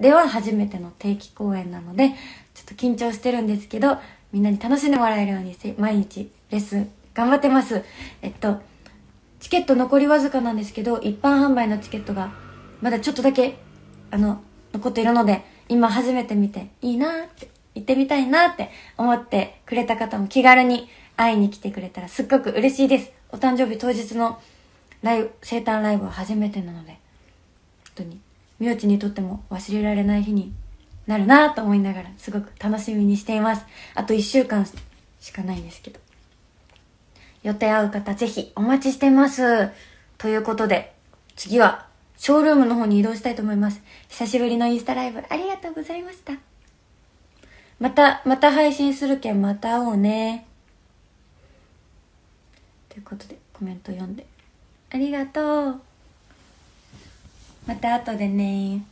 では初めての定期公演なので、ちょっと緊張してるんですけど、みんなに楽しんでもらえるように毎日レッスン頑張ってます。えっと、チケット残りわずかなんですけど、一般販売のチケットがまだちょっとだけ、あの、残っているので、今初めて見ていいなって、行ってみたいなって思ってくれた方も気軽に会いに来てくれたらすっごく嬉しいです。お誕生日当日のライブ、生誕ライブは初めてなので、本当に、みおちにとっても忘れられない日になるなと思いながら、すごく楽しみにしています。あと1週間しかないんですけど。予定合う方ぜひお待ちしてます。ということで、次はショールームの方に移動したいと思います。久しぶりのインスタライブありがとうございました。また、また配信するけんまた会おうね。ということで、コメント読んで。ありがとう。また後でね。